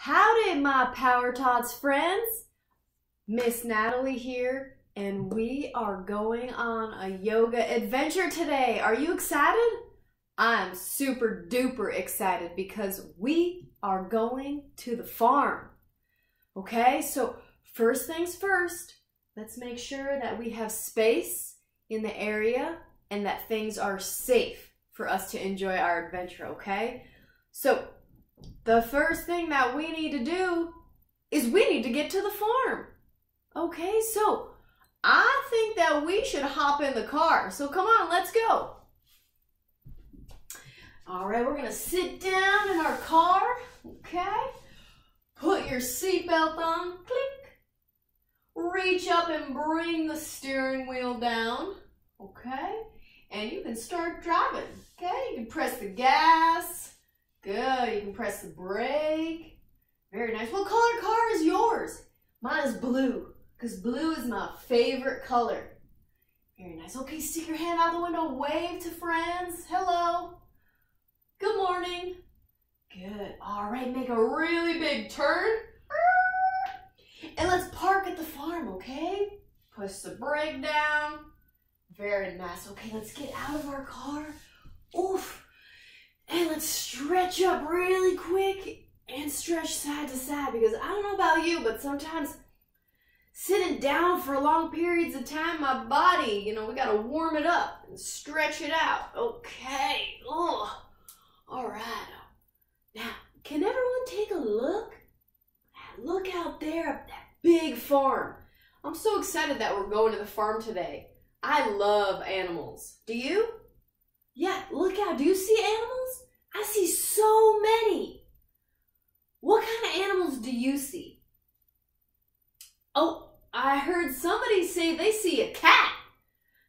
Howdy, my Power Tots friends. Miss Natalie here, and we are going on a yoga adventure today. Are you excited? I'm super duper excited because we are going to the farm. Okay, so first things first, let's make sure that we have space in the area and that things are safe for us to enjoy our adventure, okay? So the first thing that we need to do is we need to get to the farm. Okay, so I think that we should hop in the car. So come on, let's go. All right, we're gonna sit down in our car, okay? Put your seatbelt on, click. Reach up and bring the steering wheel down, okay? And you can start driving, okay? You can press the gas, Good. You can press the brake. Very nice. What color car is yours? Mine is blue because blue is my favorite color. Very nice. Okay, stick your hand out the window. Wave to friends. Hello. Good morning. Good. All right, make a really big turn. And let's park at the farm, okay? Push the brake down. Very nice. Okay, let's get out of our car. Oof. And let's stretch up really quick and stretch side to side because I don't know about you, but sometimes sitting down for long periods of time, my body, you know, we got to warm it up and stretch it out. Okay. Oh, all right. Now, can everyone take a look? Look out there at that big farm. I'm so excited that we're going to the farm today. I love animals. Do you? Yeah, look out. Do you see animals? I see so many. What kind of animals do you see? Oh, I heard somebody say they see a cat.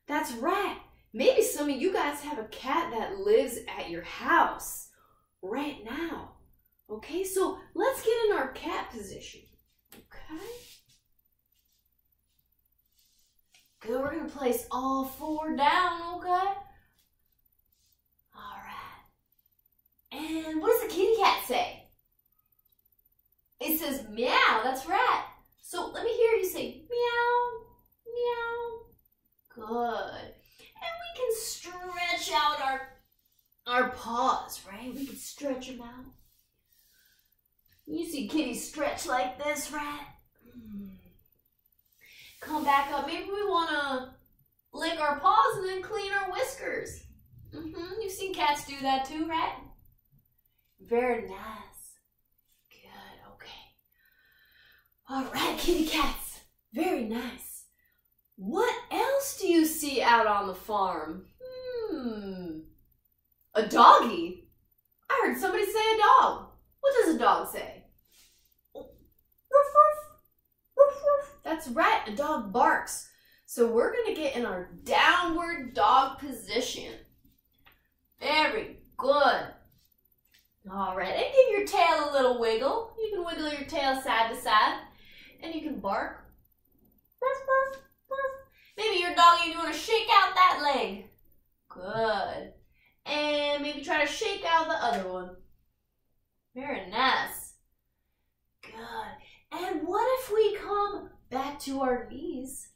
That's right. Maybe some of you guys have a cat that lives at your house right now. Okay, so let's get in our cat position. Okay. Good, we're to place all four down, okay? And what does the kitty cat say? It says meow, that's right. So let me hear you say meow, meow. Good. And we can stretch out our, our paws, right? We can stretch them out. You see kitty stretch like this, right? Hmm. Come back up. Maybe we want to lick our paws and then clean our whiskers. Mm-hmm. You've seen cats do that too, right? Very nice. Good, okay. All right, kitty cats. Very nice. What else do you see out on the farm? Hmm. A doggy? I heard somebody say a dog. What does a dog say? Woof, woof. Woof, woof. That's right, a dog barks. So we're going to get in our downward dog position. Very good. All right, and give your tail a little wiggle. You can wiggle your tail side to side, and you can bark. Maybe your doggy, you want to shake out that leg. Good. And maybe try to shake out the other one. Very nice. Good. And what if we come back to our knees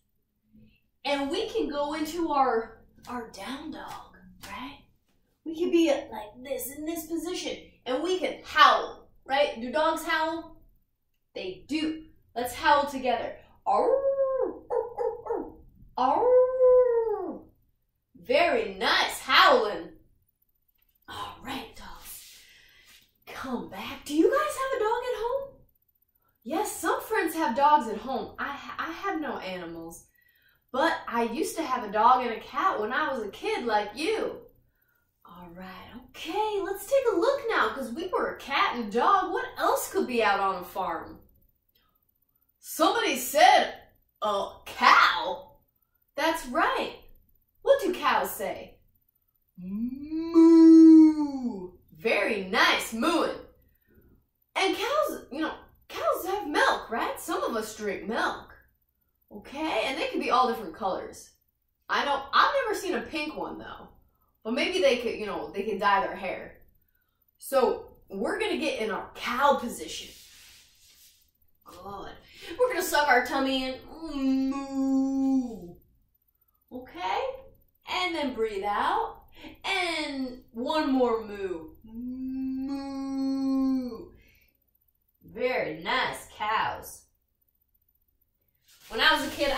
and we can go into our, our down dog, right? We could be like this in this position and we can howl, right? Do dogs howl? They do. Let's howl together. Very nice howling. All right, dogs. Come back. Do you guys have a dog at home? Yes, some friends have dogs at home. I, I have no animals. But I used to have a dog and a cat when I was a kid like you. Right, okay, let's take a look now because we were a cat and dog. What else could be out on a farm? Somebody said a cow. That's right. What do cows say? Moo. Very nice, mooing. And cows, you know, cows have milk, right? Some of us drink milk. Okay, and they can be all different colors. I know, I've never seen a pink one though. But maybe they could, you know, they could dye their hair. So we're gonna get in our cow position. good. We're gonna suck our tummy in. Moo. Okay? And then breathe out. And one more moo. Moo. Very nice cows. When I was a kid,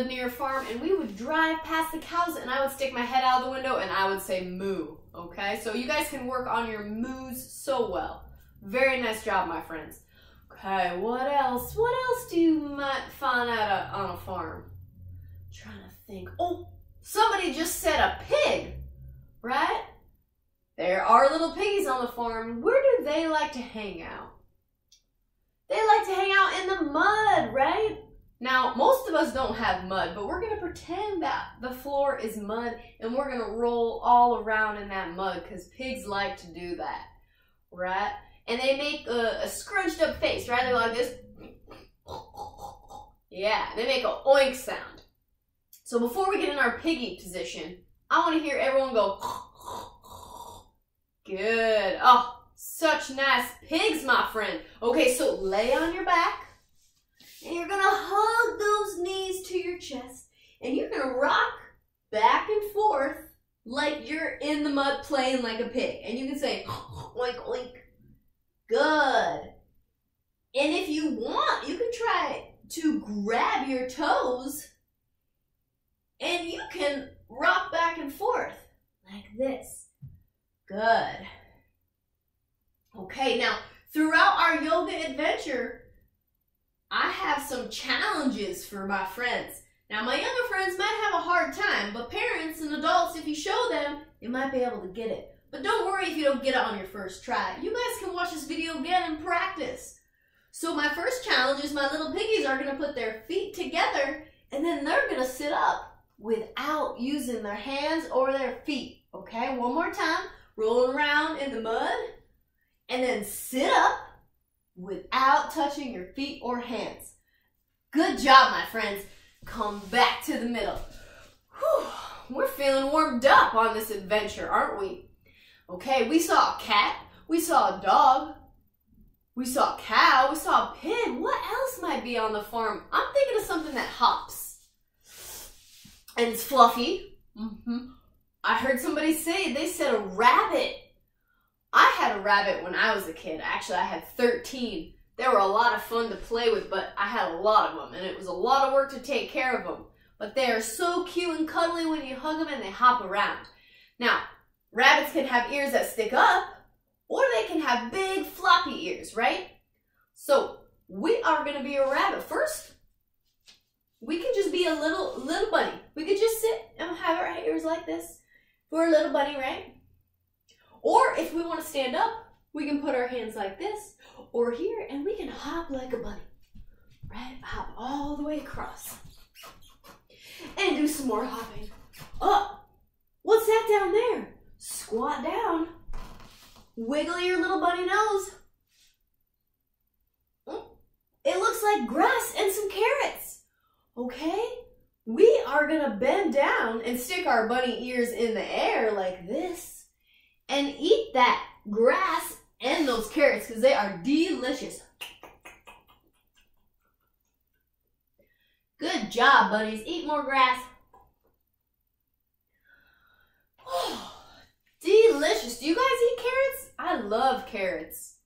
I used to live near a farm and we would drive past the cows and I would stick my head out of the window and I would say moo. Okay, so you guys can work on your moos so well. Very nice job, my friends. Okay, what else? What else do you might find out uh, on a farm? I'm trying to think. Oh, somebody just said a pig, right? There are little piggies on the farm. Where do they like to hang out? They like to hang out in the mud, right? Now, most of us don't have mud, but we're to pretend that the floor is mud and we're to roll all around in that mud because pigs like to do that, right? And they make a, a scrunched up face, right? They go like this. Yeah, they make a oink sound. So before we get in our piggy position, I want to hear everyone go Good. Oh, such nice pigs, my friend. Okay, so lay on your back and you're gonna hug those knees to your chest and you're gonna rock back and forth like you're in the mud playing like a pig. And you can say oink oink. Good. And if you want, you can try to grab your toes and you can rock back and forth like this. Good. Okay, now throughout our yoga adventure, I have some challenges for my friends. Now, my younger friends might have a hard time, but parents and adults, if you show them, they might be able to get it. But don't worry if you don't get it on your first try. You guys can watch this video again and practice. So my first challenge is my little piggies are going to put their feet together and then they're going to sit up without using their hands or their feet. Okay, one more time. Rolling around in the mud and then sit up without touching your feet or hands. Good job, my friends. Come back to the middle. Whew, we're feeling warmed up on this adventure, aren't we? Okay, we saw a cat, we saw a dog, we saw a cow, we saw a pig. What else might be on the farm? I'm thinking of something that hops. And it's fluffy. Mm -hmm. I heard somebody say, they said a rabbit. I had a rabbit when I was a kid. Actually, I had 13. They were a lot of fun to play with, but I had a lot of them, and it was a lot of work to take care of them. But they are so cute and cuddly when you hug them and they hop around. Now, rabbits can have ears that stick up, or they can have big floppy ears, right? So, we are going to be a rabbit. First, we can just be a little little bunny. We could just sit and have our ears like this. for a little bunny, right? Or if we want to stand up, we can put our hands like this or here and we can hop like a bunny. Right? Hop all the way across. And do some more hopping. Oh, what's that down there? Squat down. Wiggle your little bunny nose. Mm, it looks like grass and some carrots. Okay? We are going to bend down and stick our bunny ears in the air like this and eat that grass and those carrots because they are delicious. Good job, buddies. Eat more grass. Oh, delicious. Do you guys eat carrots? I love carrots.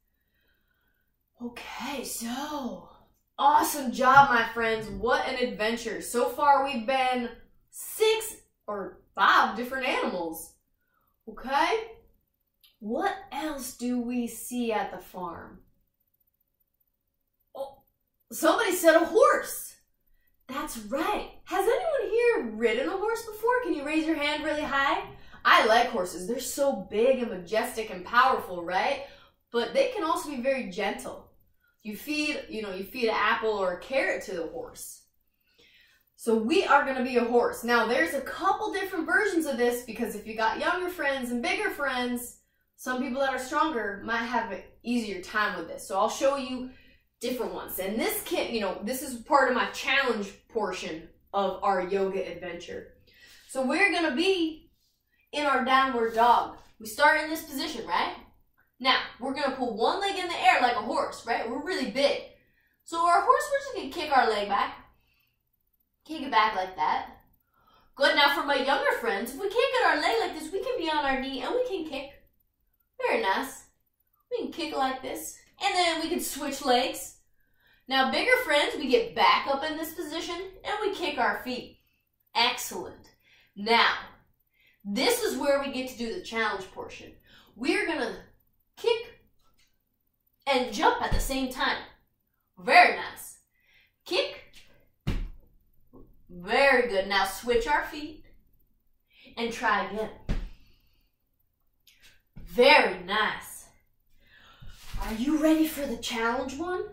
Okay, so awesome job, my friends. What an adventure. So far, we've been six or five different animals. Okay? What else do we see at the farm? Oh, somebody said a horse. That's right. Has anyone here ridden a horse before? Can you raise your hand really high? I like horses. They're so big and majestic and powerful, right? But they can also be very gentle. You feed, you know, you feed an apple or a carrot to the horse. So we are going to be a horse. Now, there's a couple different versions of this because if you got younger friends and bigger friends, some people that are stronger might have an easier time with this. So I'll show you different ones. And this can, you know, this is part of my challenge portion of our yoga adventure. So we're going to be in our downward dog. We start in this position, right? Now, we're going to pull one leg in the air like a horse, right? We're really big. So our horse, we're just gonna kick our leg back. Kick it back like that. Good, now for my younger friends, if we can't get our leg like this, we can be on our knee and we can kick. Very nice. We can kick like this. And then we can switch legs. Now bigger friends, we get back up in this position and we kick our feet. Excellent. Now, this is where we get to do the challenge portion. We're gonna kick and jump at the same time. Very nice. Kick. Very good. Now switch our feet and try again. Very nice. Are you ready for the challenge one?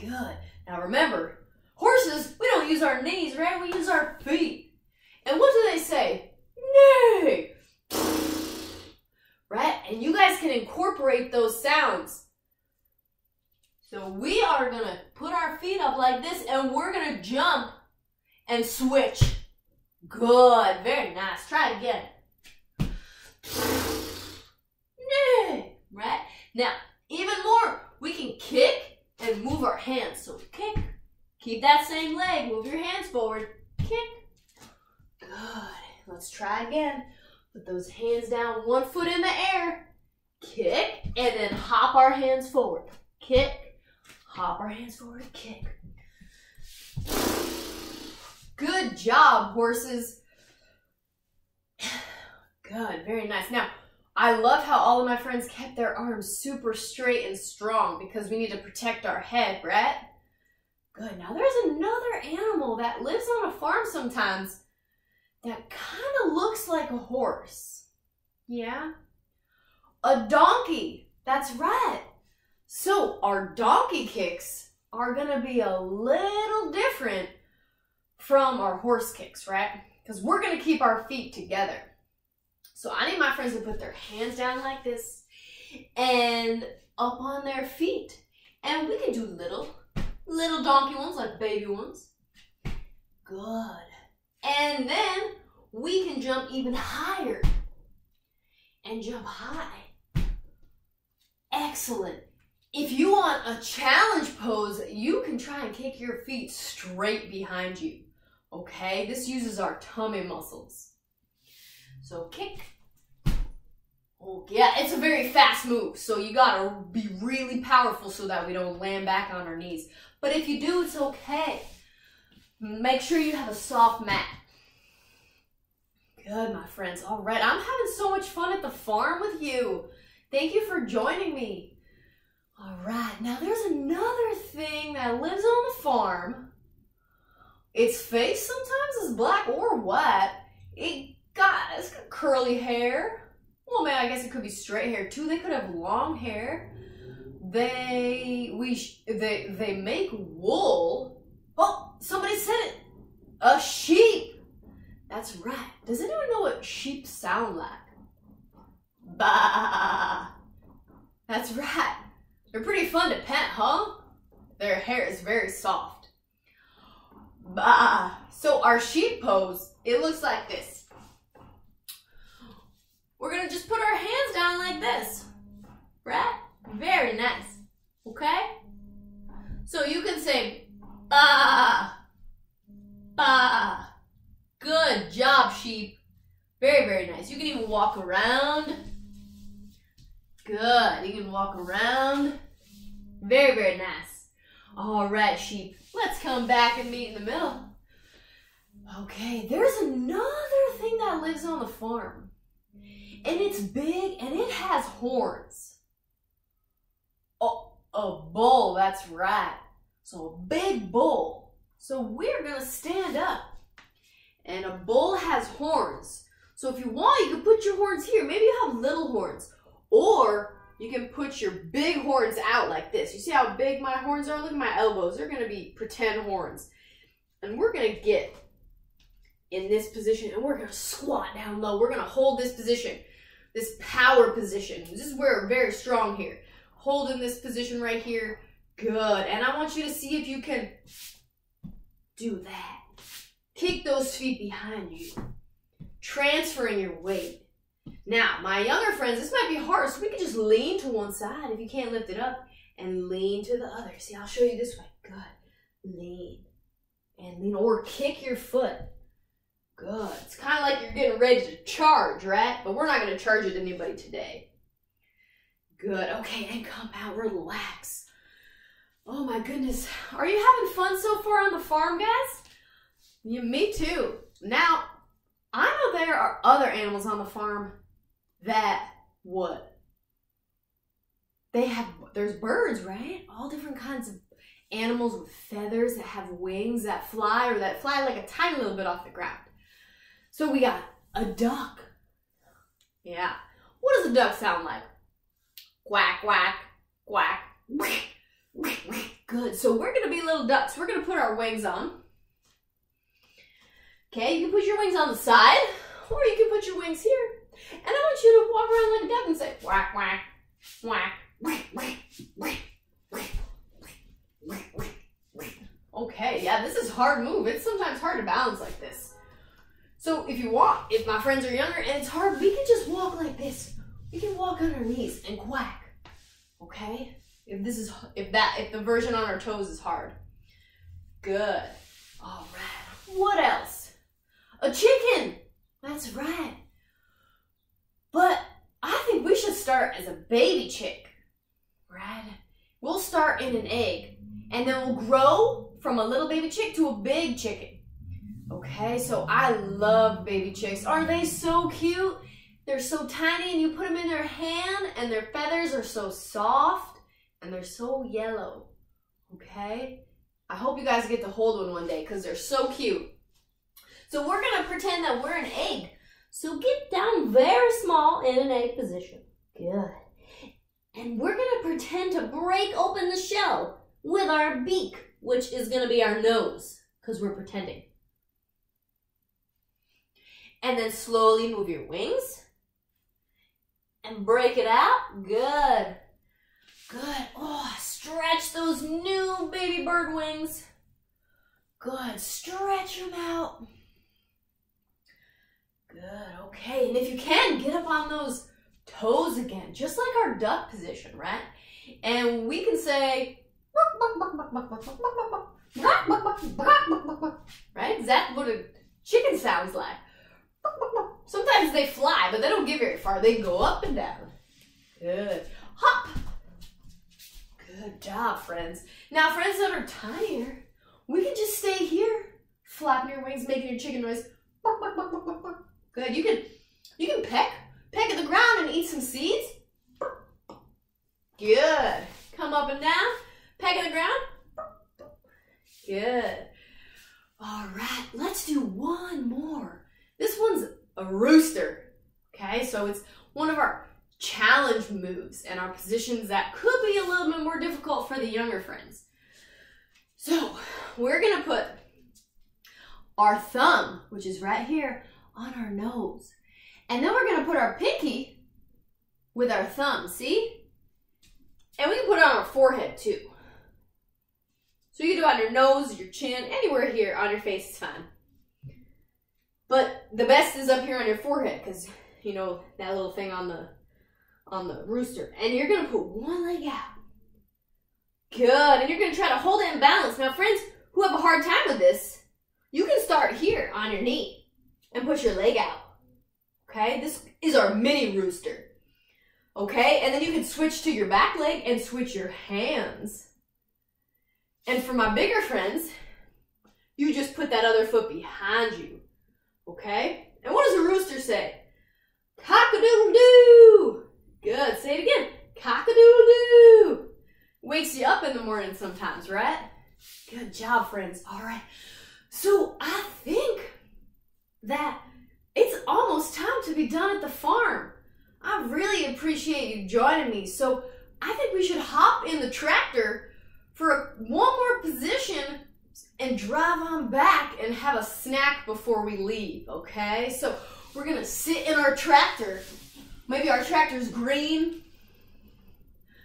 Good. Now remember, horses, we don't use our knees, right? We use our feet. And what do they say? Nay! Right? And you guys can incorporate those sounds. So we are gonna put our feet up like this and we're gonna jump and switch. Good, very nice. Try it again. Now, even more, we can kick and move our hands. So kick, keep that same leg, move your hands forward, kick. Good. Let's try again. Put those hands down, one foot in the air, kick, and then hop our hands forward. Kick, hop our hands forward, kick. Good job, horses. Good, very nice. Now, I love how all of my friends kept their arms super straight and strong because we need to protect our head, right? Good. Now there's another animal that lives on a farm sometimes that kind of looks like a horse. Yeah? A donkey. That's right. So our donkey kicks are going to be a little different from our horse kicks, right? Because we're going to keep our feet together. So I need my friends to put their hands down like this and up on their feet. And we can do little, little donkey ones like baby ones. Good. And then we can jump even higher and jump high. Excellent. If you want a challenge pose, you can try and kick your feet straight behind you. Okay, this uses our tummy muscles. So kick. Oh, yeah, it's a very fast move, so you gotta be really powerful so that we don't land back on our knees. But if you do, it's okay. Make sure you have a soft mat. Good, my friends. All right, I'm having so much fun at the farm with you. Thank you for joining me. All right, now there's another thing that lives on the farm. Its face sometimes is black or white. It got, it's got curly hair. Well, man, I guess it could be straight hair too. They could have long hair. They we they they make wool. Oh, somebody said it. A sheep. That's right. Does anyone know what sheep sound like? Bah. That's right. They're pretty fun to pet, huh? Their hair is very soft. Bah. So our sheep pose, it looks like this. We're gonna just put our hands down like this, right? Very nice, okay? So you can say, ba, ba. Good job, sheep. Very, very nice. You can even walk around. Good, you can walk around. Very, very nice. All right, sheep, let's come back and meet in the middle. Okay, there's another thing that lives on the farm and it's big and it has horns. Oh, a bull, that's right. So a big bull. So we're gonna stand up. And a bull has horns. So if you want, you can put your horns here. Maybe you have little horns. Or you can put your big horns out like this. You see how big my horns are? Look at my elbows. They're gonna be pretend horns. And we're gonna get in this position and we're gonna squat down low. We're gonna hold this position this power position. This is where we're very strong here. Holding this position right here. Good. And I want you to see if you can do that. Kick those feet behind you. Transferring your weight. Now, my younger friends, this might be hard, so we can just lean to one side if you can't lift it up and lean to the other. See, I'll show you this way. Good. Lean and lean or kick your foot. Good. It's kind of like you're getting ready to charge, right? But we're not going to charge it anybody today. Good. Okay, and come out. Relax. Oh my goodness. Are you having fun so far on the farm, guys? Yeah, me too. Now, I know there are other animals on the farm that what? They have, there's birds, right? All different kinds of animals with feathers that have wings that fly or that fly like a tiny little bit off the ground. So we got a duck. Yeah. What does a duck sound like? Quack, quack, quack. Good. So we're going to be little ducks. We're going to put our wings on. Okay, you can put your wings on the side, or you can put your wings here. And I want you to walk around like a duck and say, quack, quack, quack, quack, quack, quack, quack. Okay, yeah, this is hard move. It's sometimes hard to balance like this. So if you walk, if my friends are younger and it's hard, we can just walk like this. We can walk on our knees and quack. Okay? If this is if that if the version on our toes is hard. Good. All right. What else? A chicken. That's right. But I think we should start as a baby chick. Right? We'll start in an egg and then we'll grow from a little baby chick to a big chicken. Okay, so I love baby chicks. Are they so cute? They're so tiny and you put them in their hand and their feathers are so soft and they're so yellow. Okay? I hope you guys get to hold one one day because they're so cute. So we're going to pretend that we're an egg. So get down very small in an egg position. Good. And we're going to pretend to break open the shell with our beak, which is going to be our nose, because we're pretending. And then slowly move your wings. And break it out. Good. Good. Oh, stretch those new baby bird wings. Good. Stretch them out. Good. Okay. And if you can, get up on those toes again, just like our duck position, right? And we can say, right? Is that what a chicken sounds like? Sometimes they fly, but they don't get very far. They go up and down. Good. Hop. Good job, friends. Now, friends that are tinier, we can just stay here, flapping your wings, making your chicken noise. Good. You can you can peck peck at the ground and eat some seeds. Good. Come up and down. Peck at the ground. Good. All right, let's do one a rooster. Okay, so it's one of our challenge moves and our positions that could be a little bit more difficult for the younger friends. So we're gonna put our thumb, which is right here, on our nose. And then we're gonna put our pinky with our thumb, see? And we can put it on our forehead too. So you can do it on your nose, your chin, anywhere here on your face is fine. But the best is up here on your forehead because, you know, that little thing on the on the rooster. And you're to put one leg out. Good. And you're to try to hold it in balance. Now, friends who have a hard time with this, you can start here on your knee and push your leg out. Okay? This is our mini rooster. Okay? And then you can switch to your back leg and switch your hands. And for my bigger friends, you just put that other foot behind you. Okay? And what does a rooster say? Cock-a-doodle-doo! Good. Say it again. Cock-a-doodle-doo! Wakes you up in the morning sometimes, right? Good job, friends. All right. So I think that it's almost time to be done at the farm. I really appreciate you joining me. So I think we should hop in the tractor for one more position and drive on back and have a snack before we leave, okay? So we're gonna sit in our tractor. Maybe our tractor's green.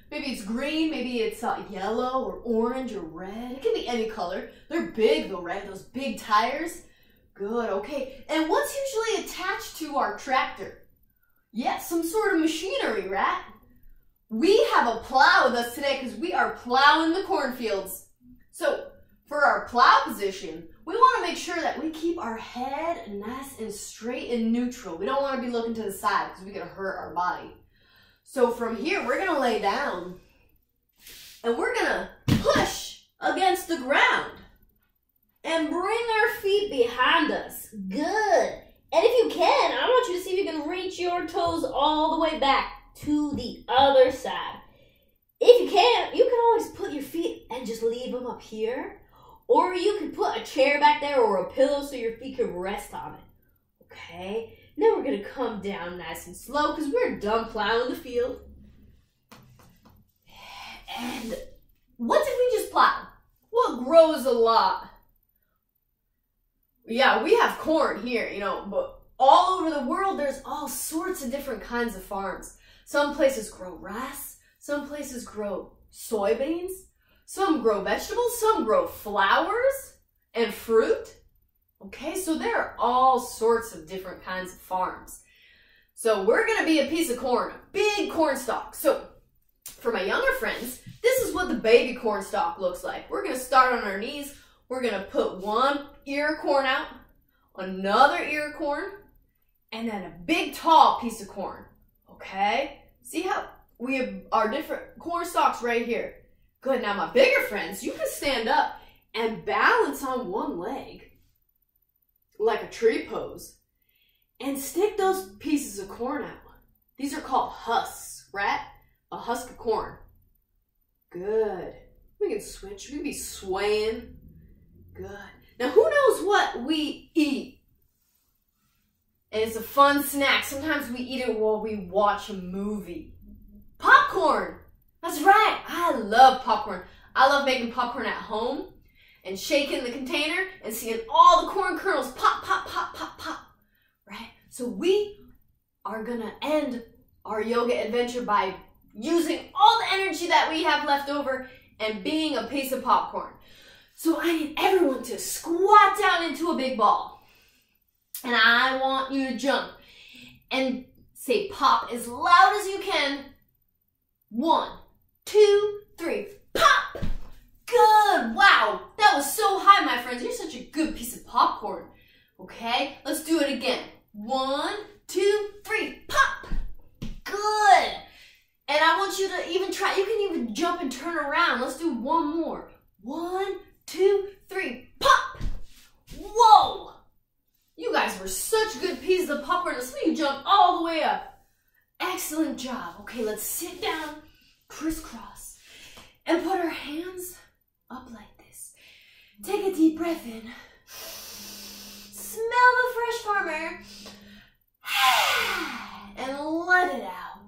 Maybe it's green, maybe it's uh, yellow or orange or red. It can be any color. They're big though, right? Those big tires. Good, okay. And what's usually attached to our tractor? Yeah, some sort of machinery, right? We have a plow with us today because we are plowing the cornfields. So, for our plow position, we want to make sure that we keep our head nice and straight and neutral. We don't want to be looking to the side because we could hurt our body. So from here, we're going to lay down and we're going to push against the ground and bring our feet behind us. Good. And if you can, I want you to see if you can reach your toes all the way back to the other side. If you can't, you can always put your feet and just leave them up here. Or you could put a chair back there or a pillow so your feet can rest on it. Okay? Now we're to come down nice and slow because we're done plowing the field. And what did we just plow? What grows a lot? Yeah, we have corn here, you know, but all over the world there's all sorts of different kinds of farms. Some places grow rice, some places grow soybeans, some grow vegetables, some grow flowers and fruit. Okay, so there are all sorts of different kinds of farms. So we're gonna be a piece of corn, a big corn stalk. So for my younger friends, this is what the baby corn stalk looks like. We're gonna start on our knees. We're gonna put one ear of corn out, another ear of corn, and then a big tall piece of corn. Okay? See how we have our different corn stalks right here. Good, now my bigger friends, you can stand up and balance on one leg like a tree pose and stick those pieces of corn out. These are called husks, right? A husk of corn. Good. We can switch. We can be swaying. Good. Now, who knows what we eat? And it's a fun snack. Sometimes we eat it while we watch a movie. Popcorn! That's right! I love popcorn. I love making popcorn at home and shaking the container and seeing all the corn kernels pop, pop, pop, pop, pop. Right? So we are gonna end our yoga adventure by using all the energy that we have left over and being a piece of popcorn. So I need everyone to squat down into a big ball. And I want you to jump and say pop as loud as you can. One, two, three, pop! Good, wow, that was so high, my friends. You're such a good piece of popcorn. Okay, let's do it again. One, two, three, pop! Good. And I want you to even try, you can even jump and turn around. Let's do one more. One, two, three, pop! Whoa! You guys were such good pieces of popcorn. Let's see you jump all the way up. Excellent job. Okay, let's sit down, crisscross, and put our hands up like this. Take a deep breath in. Smell the fresh farmer. And let it out.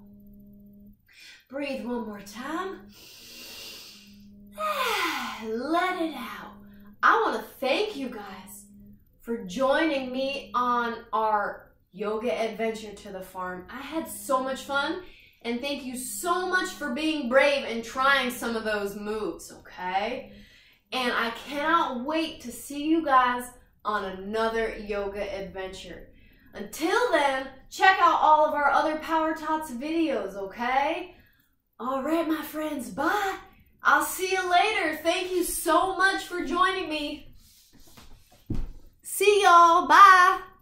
Breathe one more time. Let it out. I want to thank you guys for joining me on our yoga adventure to the farm. I had so much fun and thank you so much for being brave and trying some of those moves, okay? And I cannot wait to see you guys on another yoga adventure. Until then, check out all of our other Power Tots videos, okay? All right, my friends, bye. I'll see you later. Thank you so much for joining me. See y'all. Bye.